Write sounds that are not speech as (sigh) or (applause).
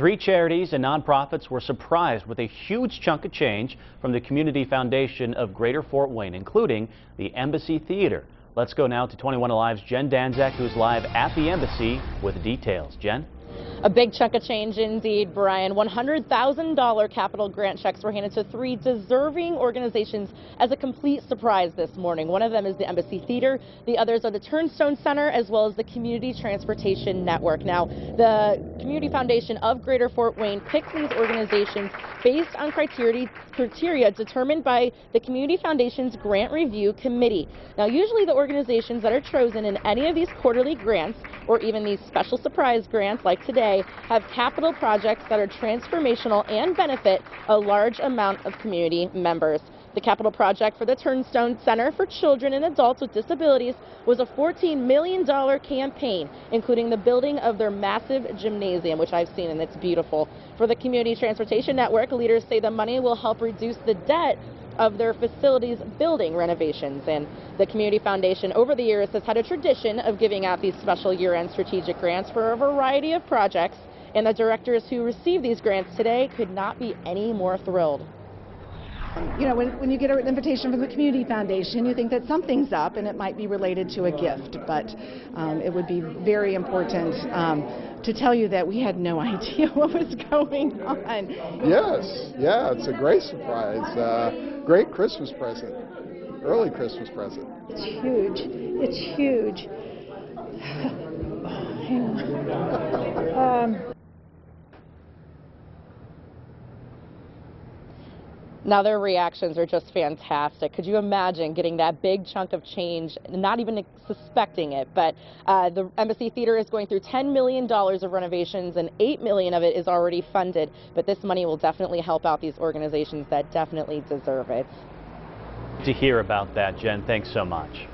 Three charities and nonprofits were surprised with a huge chunk of change from the Community Foundation of Greater Fort Wayne, including the Embassy Theater. Let's go now to 21 Alive's Jen Danczak, who's live at the Embassy with details. Jen? A big chunk of change indeed, Brian. $100,000 capital grant checks were handed to three deserving organizations as a complete surprise this morning. One of them is the Embassy Theater. The others are the Turnstone Center as well as the Community Transportation Network. Now, the Community Foundation of Greater Fort Wayne picks these organizations based on criteria, criteria determined by the Community Foundation's Grant Review Committee. Now, usually the organizations that are chosen in any of these quarterly grants or even these special surprise grants like today have capital projects that are transformational and benefit a large amount of community members. The capital project for the Turnstone Center for Children and Adults with Disabilities was a $14 million campaign, including the building of their massive gymnasium, which I've seen and it's beautiful. For the Community Transportation Network, leaders say the money will help reduce the debt of their facilities building renovations. And the Community Foundation over the years has had a tradition of giving out these special year-end strategic grants for a variety of projects. And the directors who received these grants today could not be any more thrilled. You know, when, when you get an invitation from the Community Foundation, you think that something's up and it might be related to a gift, but um, it would be very important um, to tell you that we had no (laughs) idea what was going on. Yes, yeah, it's a great surprise. Uh, great Christmas present, early Christmas present. It's huge. It's huge. Now their reactions are just fantastic. Could you imagine getting that big chunk of change, not even suspecting it? But uh, the Embassy Theater is going through $10 million of renovations and 8 million of it is already funded. But this money will definitely help out these organizations that definitely deserve it. To hear about that, Jen, thanks so much.